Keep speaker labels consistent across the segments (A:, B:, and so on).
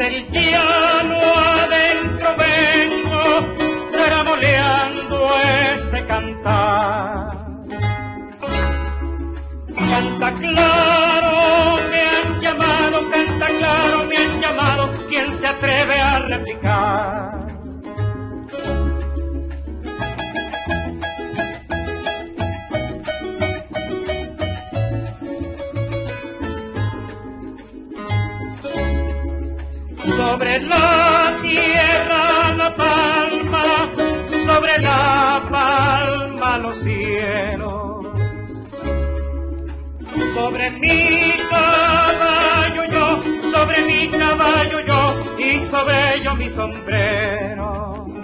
A: Desde el llano adentro vengo, tramoleando este cantar. Canta claro, me han llamado, canta claro, me han llamado, ¿quién se atreve a replicar? La tierra la palma, sobre la palma los cielos. Sobre mi caballo yo, sobre mi caballo yo, y sobre ello mi sombrero.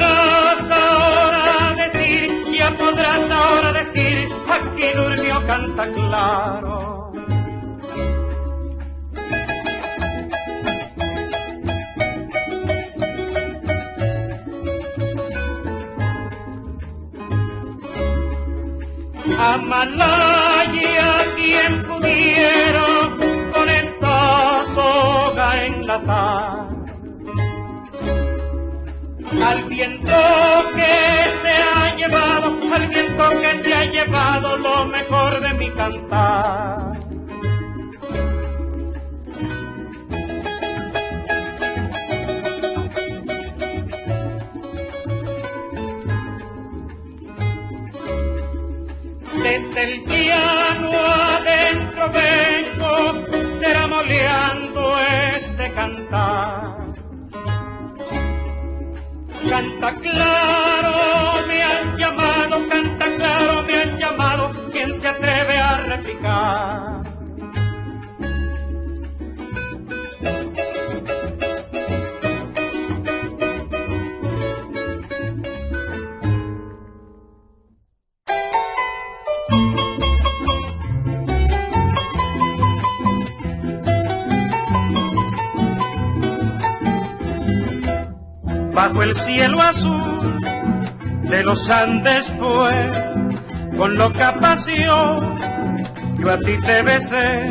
A: Podrás ahora decir, ya podrás ahora decir, aquí durmió canta claro. Amalaya quien pudiera viento que se ha llevado, al viento que se ha llevado lo mejor de mi cantar. Desde el llano adentro vengo, tramoleando este cantar. Canta claro, me han llamado, canta claro, me han llamado, ¿quién se atreve a replicar? Bajo el cielo azul de los Andes fue con loca pasión. Yo a ti te besé,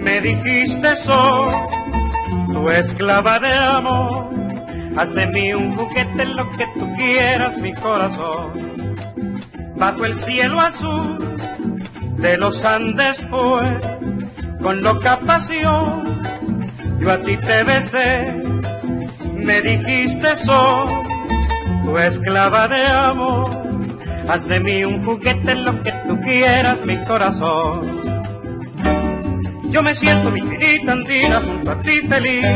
A: me dijiste soy tu esclava de amor. Haz de mí un juguete lo que tú quieras, mi corazón. Bajo el cielo azul de los Andes fue con loca pasión. Yo a ti te besé me dijiste soy tu esclava de amor. Haz de mí un juguete lo que tú quieras, mi corazón. Yo me siento mi finita andina junto a ti feliz.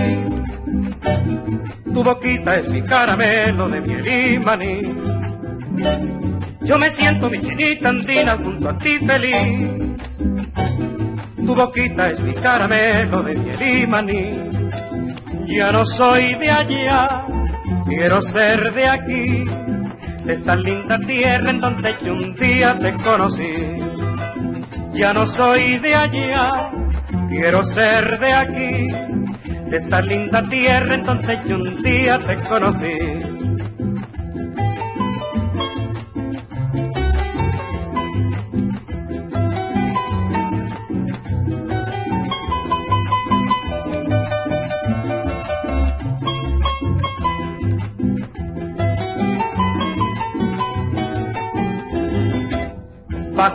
A: Tu boquita es mi caramelo de miel y maní. Yo me siento mi chinita andina junto a ti feliz. Tu boquita es mi caramelo de miel y maní. Ya no soy de allá, quiero ser de aquí, de esta linda tierra en donde yo un día te conocí. Ya no soy de allá, quiero ser de aquí, de esta linda tierra en donde yo un día te conocí.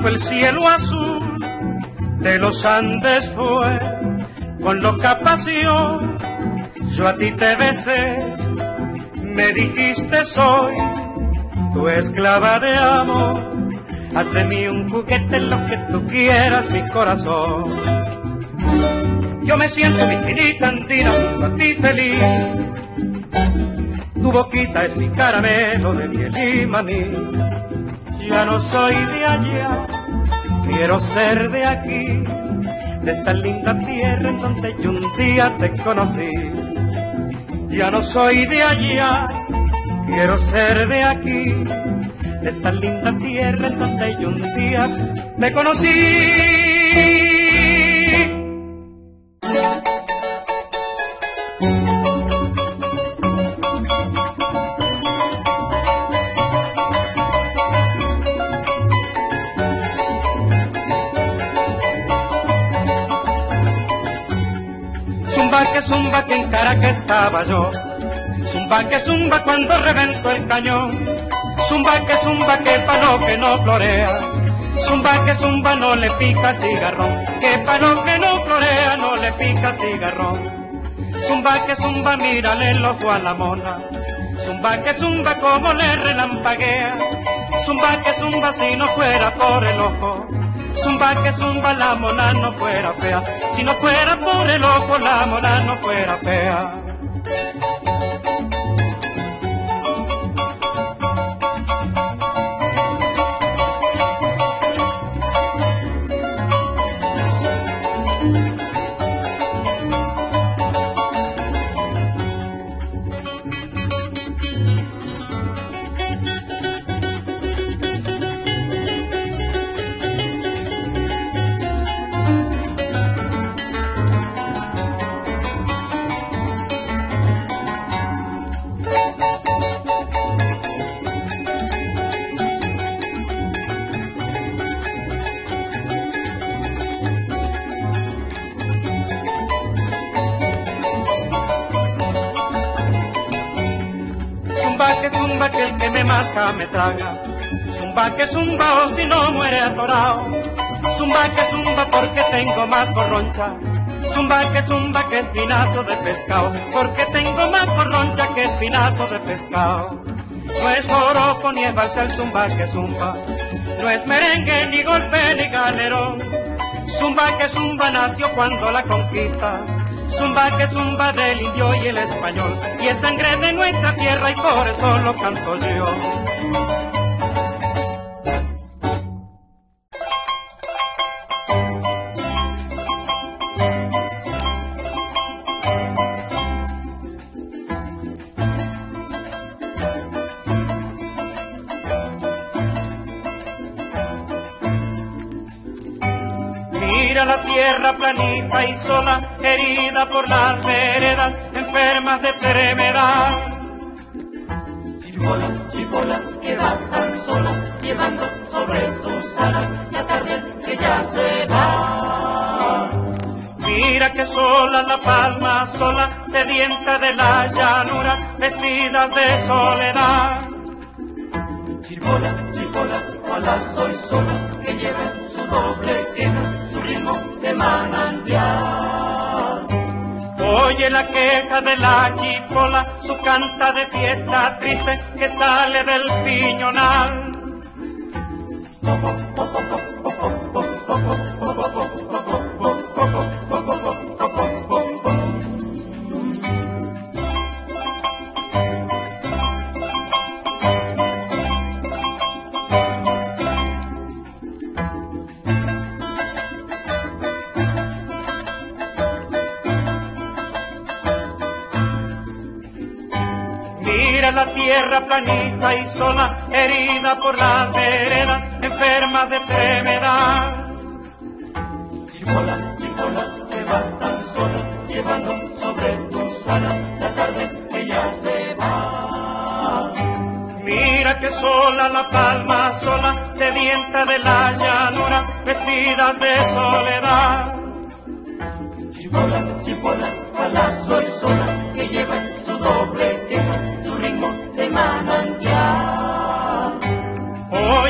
A: El cielo azul de los Andes fue con loca pasión. Yo a ti te besé, me dijiste soy tu esclava de amor. Haz de mí un juguete lo que tú quieras, mi corazón. Yo me siento mi finita andina junto a ti feliz. Tu boquita es mi caramelo de miel y maní ya no soy de allá, quiero ser de aquí, de esta linda tierra en donde yo un día te conocí. Ya no soy de allá, quiero ser de aquí, de esta linda tierra en donde yo un día te conocí. Zumba que zumba cuando reventó el cañón. Zumba que zumba que pano que no florea. Zumba que zumba no le pica cigarrón. Que pano que no florea no le pica cigarrón. Zumba que zumba mírale el ojo a la mona. Zumba que zumba como le relampaguea. Zumba que zumba si no fuera por el ojo zumba que zumba la mona no fuera fea. Si no fuera por el ojo la mona no fuera fea. Zumba que zumba o si no muere atorado. Zumba que zumba porque tengo más corroncha. Zumba que zumba que espinazo de pescado. Porque tengo más corroncha que espinazo de pescado. No es joropo ni es balsa zumba que zumba. No es merengue ni golpe ni galerón. Zumba que zumba nació cuando la conquista Zumba que zumba del indio y el español, y es sangre de nuestra tierra y por eso lo canto yo. La tierra planita y sola, herida por las veredas, enfermas de enfermedad.
B: Chipola, chipola, que va tan sola, llevando sobre tus alas la tarde que ya se va.
A: Mira que sola la palma sola, sedienta de la llanura, vestida de soledad.
B: Chipola, chipola, hola soy sola, que lleva manantial.
A: Oye la queja de la chipola, su canta de fiesta triste que sale del piñonal. Planita y sola, herida por la vereda, enferma de enfermedad.
B: Chipola, chipola, que vas tan sola, llevando sobre tus alas la tarde ya se va.
A: Mira que sola la palma sola, sedienta de la llanura, vestida de soledad.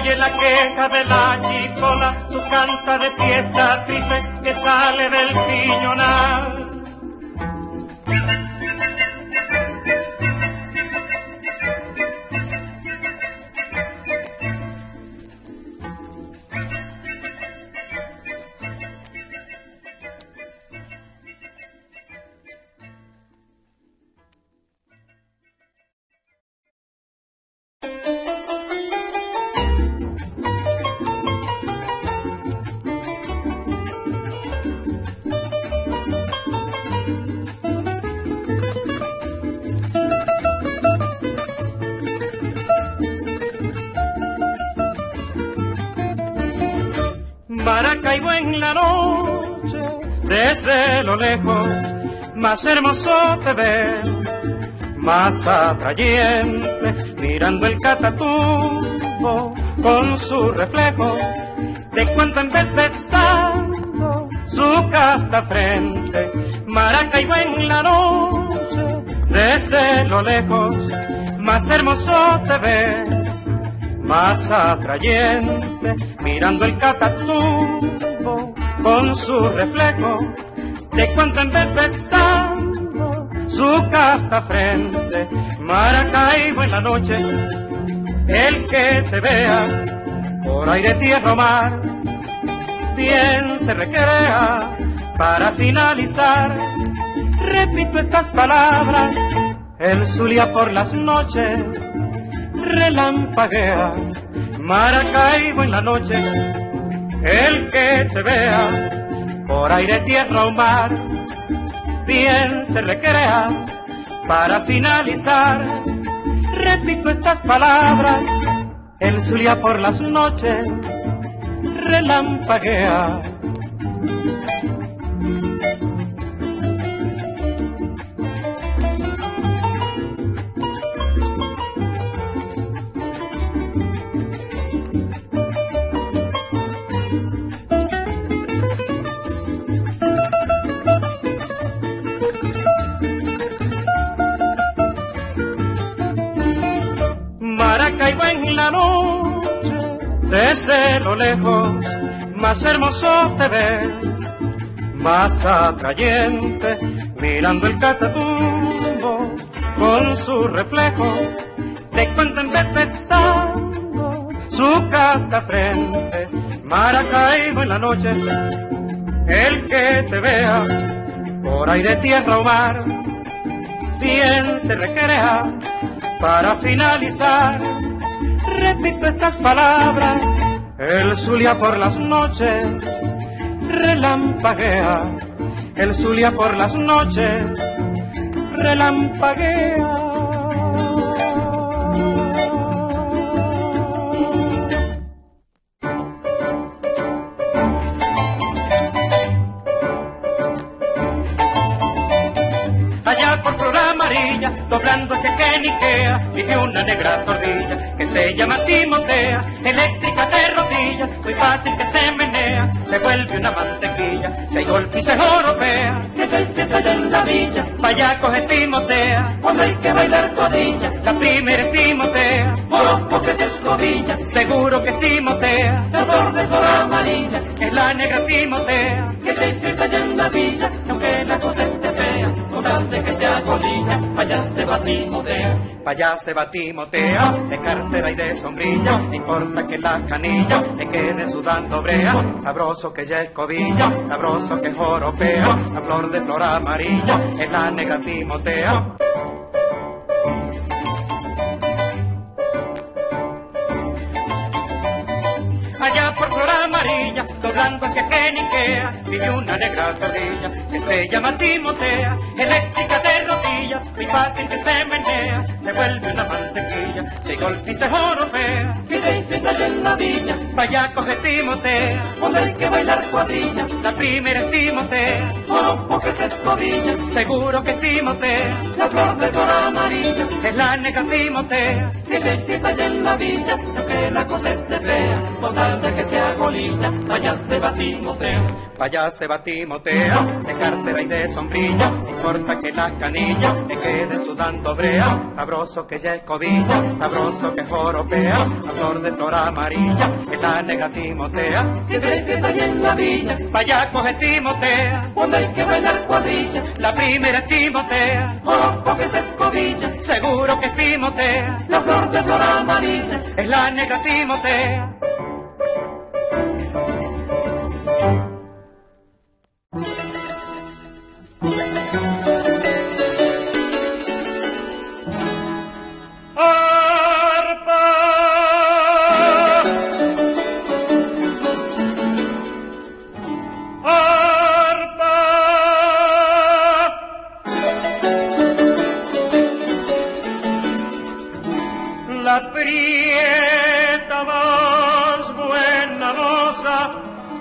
A: Oye la queja de la chicola, su canta de fiesta triste que sale del piñonal. Más hermoso te ves, más atrayente, mirando el catatumbo con su reflejo, de cuanto en vez besando su casta frente, Maracaibo en la noche, desde lo lejos, más hermoso te ves, más atrayente, mirando el catatumbo con su reflejo, de cuanto en vez besando su casta frente, Maracaibo en la noche, el que te vea por aire, tierra o mar, bien se recrea para finalizar. Repito estas palabras, el Zulia por las noches relampaguea, Maracaibo en la noche, el que te vea por aire, tierra o mar, bien se recrea para finalizar. Repito estas palabras, el Zulia por las noches relampaguea. Más hermoso te ves, más atrayente, mirando el catatumbo con su reflejo, te cuento en vez besando su casta frente, Maracaibo en la noche, el que te vea, por aire, tierra o mar, bien se recrea para finalizar, repito estas palabras, el Zulia por las noches relampaguea, el Zulia por las noches relampaguea. Allá por Flor Amarilla, doblando hacia Keniquea, vive una negra tordilla que se llama Timotea, eléctrica de muy fácil que se menea, se vuelve una mantequilla, se golpe y se joropea,
B: que se fiesta allá en la villa,
A: vaya coge Timotea,
B: cuando hay que bailar codilla,
A: la primera es Timotea,
B: morosco que se escobilla,
A: seguro que es Timotea,
B: la de flor amarilla,
A: es la negra Timotea,
B: que se allá en la villa, aunque la cosa esté fea, con de que sea colilla, allá se va
A: allá se va de cartera y de sombrilla, no importa que la canilla le quede sudando brea, sabroso que ya es cobilla, sabroso que joropea, la flor de flor amarilla, es la negra Timotea. Allá por flor amarilla, doblando hacia Keniquea, vive una negra tordilla que se llama Timotea, eléctrica de rodillas, muy fácil que se menea, se vuelve una mantequilla, se golpe y se joropea,
B: Que se allá en la villa,
A: vaya coge Timotea,
B: cuando hay que bailar cuadrilla,
A: la primera es Timotea,
B: morosco que se escobilla,
A: seguro que Timotea,
B: la flor de flor amarilla,
A: es la negra Timotea,
B: que se allá en la villa, y aunque la cosa esté fea, con tal de que sea colilla, allá se va Timoteo.
A: Vaya se va Timotea, de cartera y de sombrilla, no importa que la canilla le quede sudando brea, sabroso que ya es cobilla, sabroso que joropea, la flor de flor amarilla, es la negra Timotea,
B: Que se allá en la villa,
A: vaya coge Timotea,
B: cuando hay que bailar cuadrilla,
A: la primera es Timotea,
B: morosco que se escobilla,
A: seguro que es Timotea,
B: la flor de flor amarilla,
A: es la negra Timotea.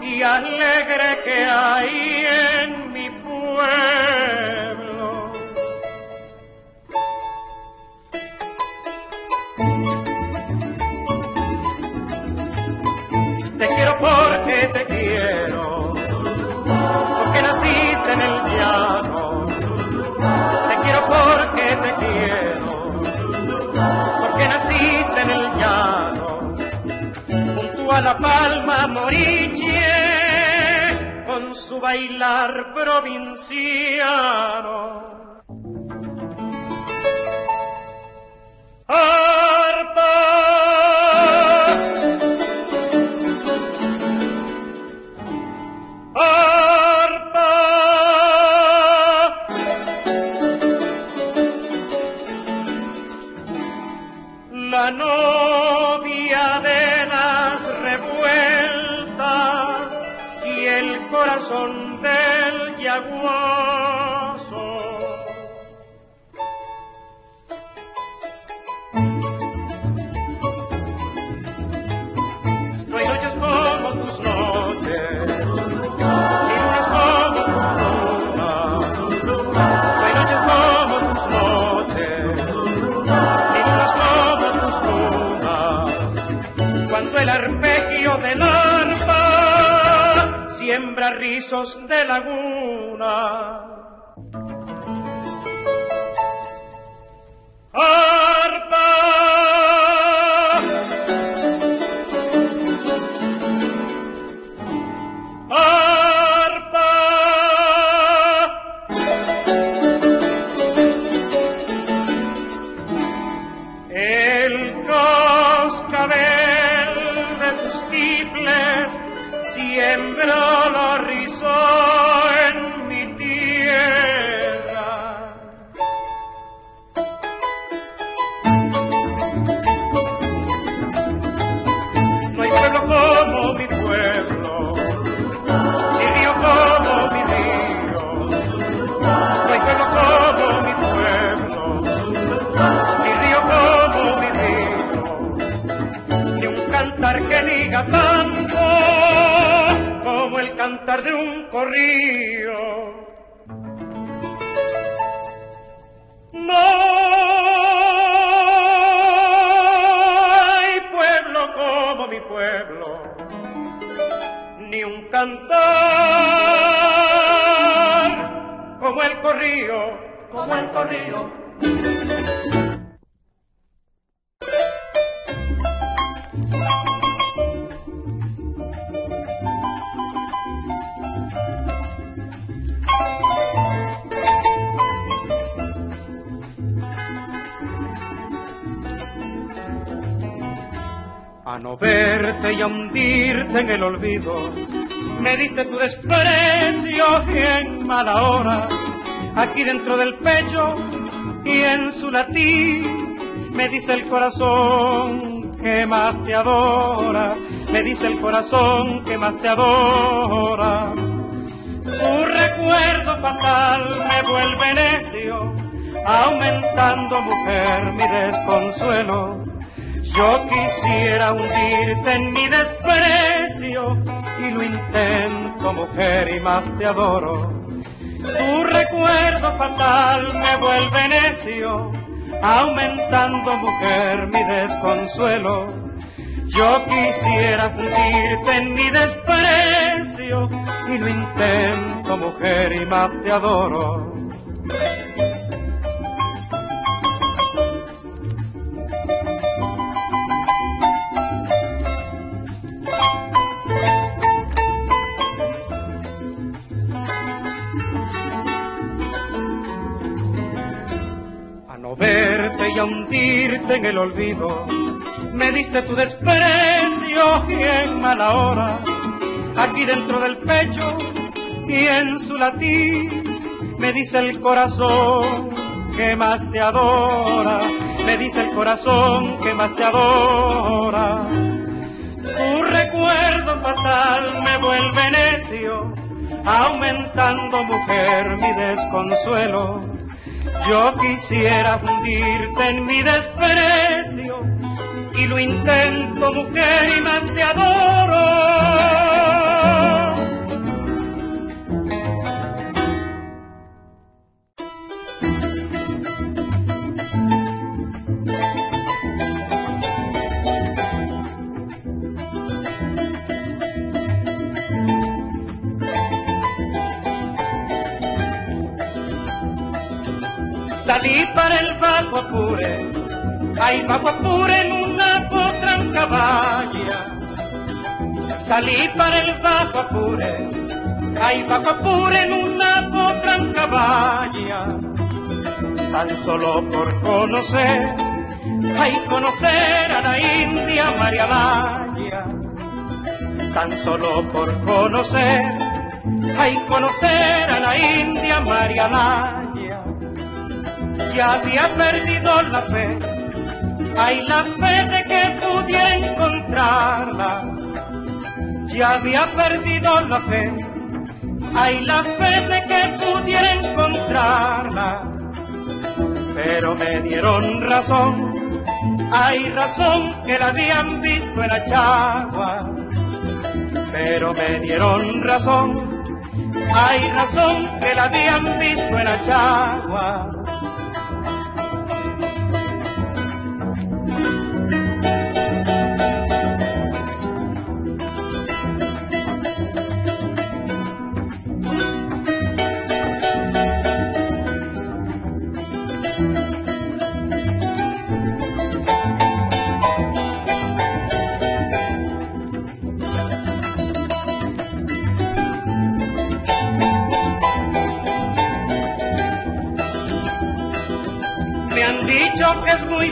A: Y alegre que hay en mi pueblo. Te quiero porque te quiero, porque naciste en el llano. A la palma moriche, con su bailar provinciano. Arpa. La corazón del yaguazo. Siembra rizos de laguna. Arpa. Arpa. El cascabel de tus tiples siembra corrillo. No hay pueblo como mi pueblo, ni un cantar como el corrillo,
B: como el corrido.
A: A no verte y a hundirte en el olvido. Me diste tu desprecio y en mala hora, aquí dentro del pecho y en su latir, me dice el corazón que más te adora, me dice el corazón que más te adora. Tu recuerdo fatal me vuelve necio, aumentando mujer mi desconsuelo. Yo quisiera hundirte en mi desprecio y lo intento, mujer, y más te adoro. Tu recuerdo fatal me vuelve necio, aumentando, mujer, mi desconsuelo. Yo quisiera hundirte en mi desprecio y lo intento, mujer, y más te adoro. En el olvido. Me diste tu desprecio y en mala hora, aquí dentro del pecho y en su latir, me dice el corazón que más te adora, me dice el corazón que más te adora. Tu recuerdo fatal me vuelve necio, aumentando mujer mi desconsuelo. Yo quisiera hundirte en mi desprecio y lo intento mujer y más te adoro. Ay Bajo Apure en una potranca valla. Salí para el Bajo Apure, ay Bajo Apure en una potranca valla. Tan solo por conocer, ay conocer a la India María Laya. Tan solo por conocer, ay conocer a la India María Laya ya había perdido la fe, hay la fe de que pudiera encontrarla. Ya había perdido la fe, hay la fe de que pudiera encontrarla. Pero me dieron razón, hay razón que la habían visto en la chagua. Pero me dieron razón, hay razón que la habían visto en la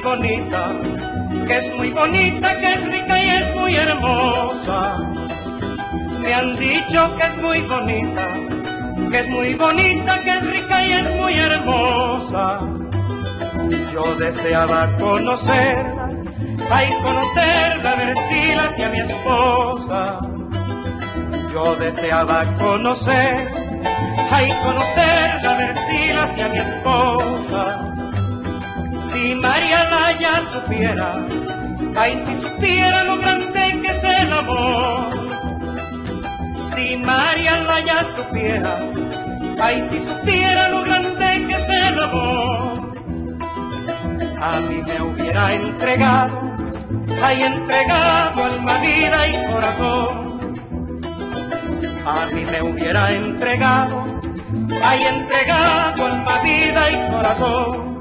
A: bonita, que es muy bonita, que es rica y es muy hermosa. Me han dicho que es muy bonita, que es muy bonita, que es rica y es muy hermosa. Yo deseaba conocerla, ay conocerla, ver si la hacía mi esposa. Yo deseaba conocer, ay conocerla, ver si la hacía mi esposa si María ya supiera, ay si supiera lo grande que es el amor. Si María ya supiera, ay si supiera lo grande que es el amor. A mí me hubiera entregado, ay entregado alma, vida y corazón. A mí me hubiera entregado, ay entregado alma, vida y corazón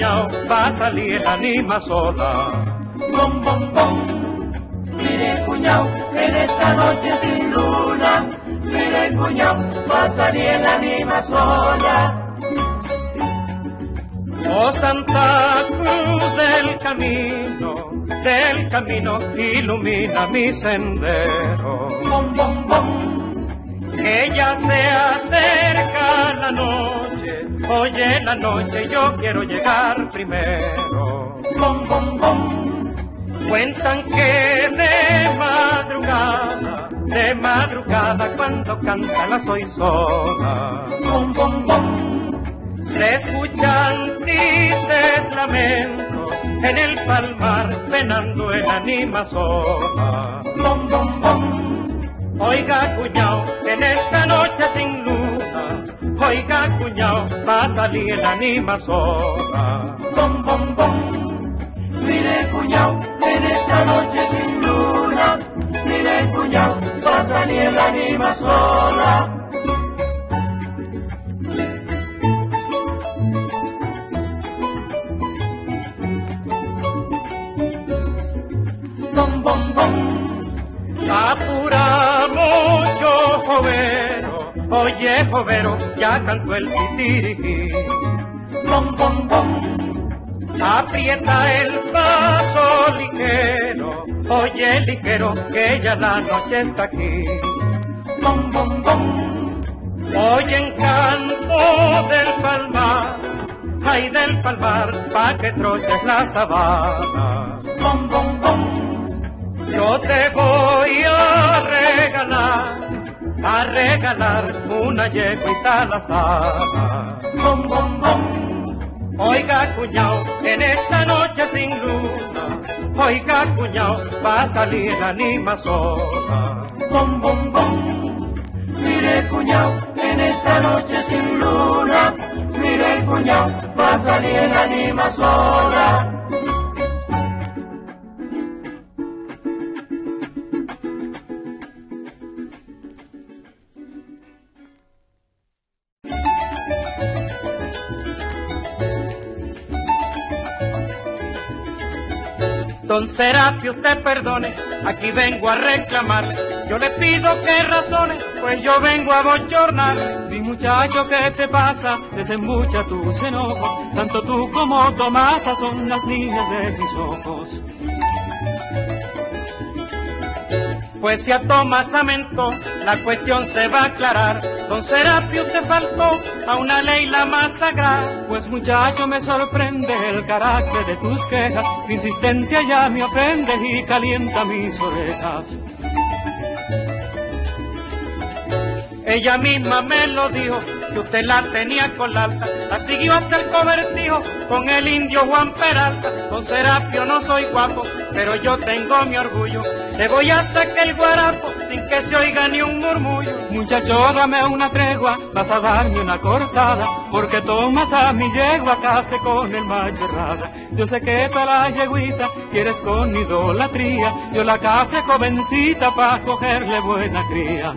A: va a salir anima sola.
B: Bom, bom, bom. Mire, cuñao, en esta noche sin luna. Mire, cuñao, va a salir anima sola.
A: Oh Santa Cruz del camino, del camino ilumina mi sendero.
B: Bom, bom, bom.
A: Que ya se acerca la noche Oye, la noche yo quiero llegar primero.
B: Bom, bom, bom.
A: Cuentan que de madrugada, de madrugada cuando canta la soy sola.
B: Bom, bom, bom.
A: Se escuchan tristes lamentos en el palmar penando el anima sola.
B: Bom, bom, bom.
A: Oiga, cuñao, en esta noche sin luna, Oiga, cuñao, va a salir la anima sola.
B: Bom, bom, bom. Mire, cuñao, en esta noche sin luna. Mire, cuñao, va a salir la anima sola. Bom, bom, bom.
A: Apuramos yo, joven Oye, jovero, ya cantó el titiri.
B: Bom, bom, bom.
A: Aprieta el paso ligero, oye ligero, que ya la noche está aquí.
B: Bom, bom, bom.
A: Oye en canto del palmar, ay del palmar, pa' que troches la sabana.
B: Bom, bom, bom.
A: Yo te voy a regalar, a regalar una yeguita lazada.
B: Bom, bom, bom.
A: Oiga, cuñao, en esta noche sin luna, oiga, cuñao, va a salir la anima sola.
B: Bom, bom, bom. Mire, cuñao, en esta noche sin luna, mire, cuñao, va a salir el anima
A: Don Serapio, usted perdone, aquí vengo a reclamarle. Yo le pido que razone, pues yo vengo a bochornarle.
C: Mi muchacho, ¿qué te pasa? Desembucha tus enojos. Tanto tú como Tomasa son las niñas de mis ojos.
A: Pues si a Tomasa mentó, la cuestión se va a aclarar. Don Serapio, te faltó a una ley la más sagrada.
C: Pues muchacho, me sorprende el carácter de tus quejas. Tu insistencia ya me ofende y calienta mis orejas.
A: Ella misma me lo dijo, que usted la tenía con la alta, la siguió hasta el cobertijo con el indio Juan Peralta. Con Serapio no soy guapo, pero yo tengo mi orgullo. Le voy a sacar el guarapo sin que se oiga ni un murmullo.
C: Muchacho, dame una tregua, vas a darme una cortada, porque tomas a mi yegua case con el macho errada. Yo sé que toda la yeguita quieres con idolatría, yo la case jovencita pa' cogerle buena cría.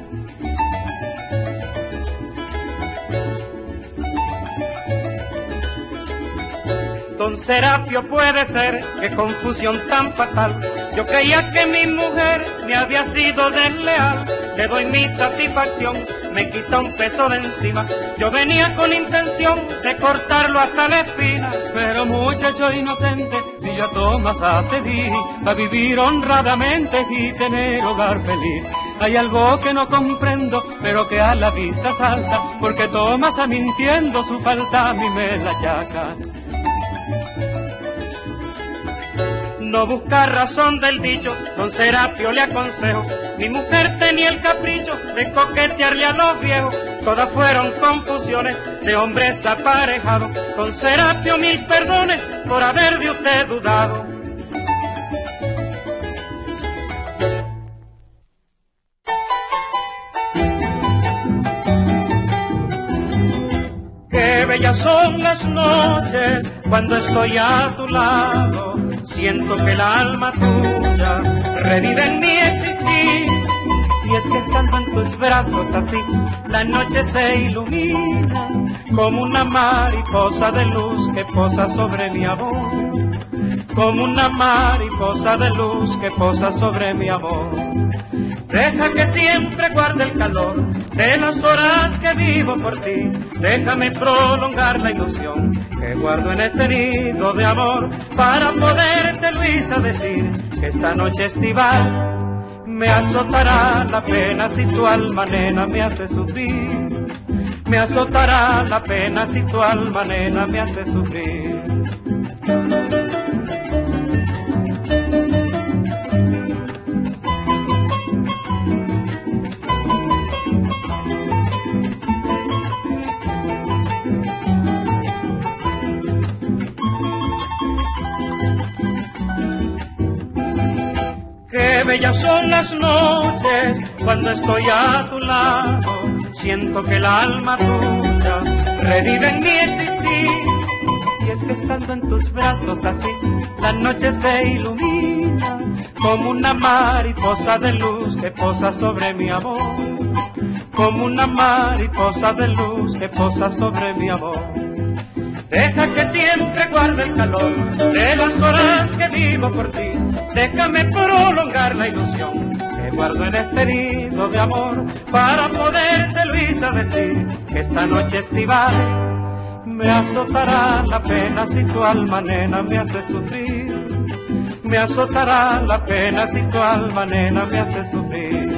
A: Don Serapio puede ser, qué confusión tan fatal. Yo creía que mi mujer me había sido desleal. Le doy mi satisfacción, me quita un peso de encima. Yo venía con intención de cortarlo hasta la espina.
C: Pero muchacho inocente, si yo tomas a te di, a vivir honradamente y tener hogar feliz. Hay algo que no comprendo, pero que a la vista salta, porque tomas a mintiendo su falta a mí me la yaca.
A: No busca razón del dicho, don Serapio le aconsejo. Mi mujer tenía el capricho de coquetearle a los viejos. Todas fueron confusiones de hombres aparejados. Don Serapio mil perdones por haber de usted dudado. Qué bellas son las noches cuando estoy a tu lado. Siento que el alma tuya revive en mi existir. Y es que estando en tus brazos así, la noche se ilumina como una mariposa de luz que posa sobre mi amor. Como una mariposa de luz que posa sobre mi amor. Deja que siempre guarde el calor de las horas que vivo por ti. Déjame prolongar la ilusión que guardo en este nido de amor para poderte, Luisa, decir que esta noche estival me azotará la pena si tu alma nena me hace sufrir. Me azotará la pena si tu alma nena me hace sufrir. Bellas son las noches cuando estoy a tu lado. Siento que el alma tuya revive en mi existir. Y es que estando en tus brazos así, la noche se ilumina como una mariposa de luz que posa sobre mi amor. Como una mariposa de luz que posa sobre mi amor. Deja que siempre guarde el calor de las horas que vivo por ti. Déjame prolongar la ilusión que guardo en este nido de amor para poderte, Luisa, decir que esta noche estival me azotará la pena si tu alma nena me hace sufrir. Me azotará la pena si tu alma nena me hace sufrir.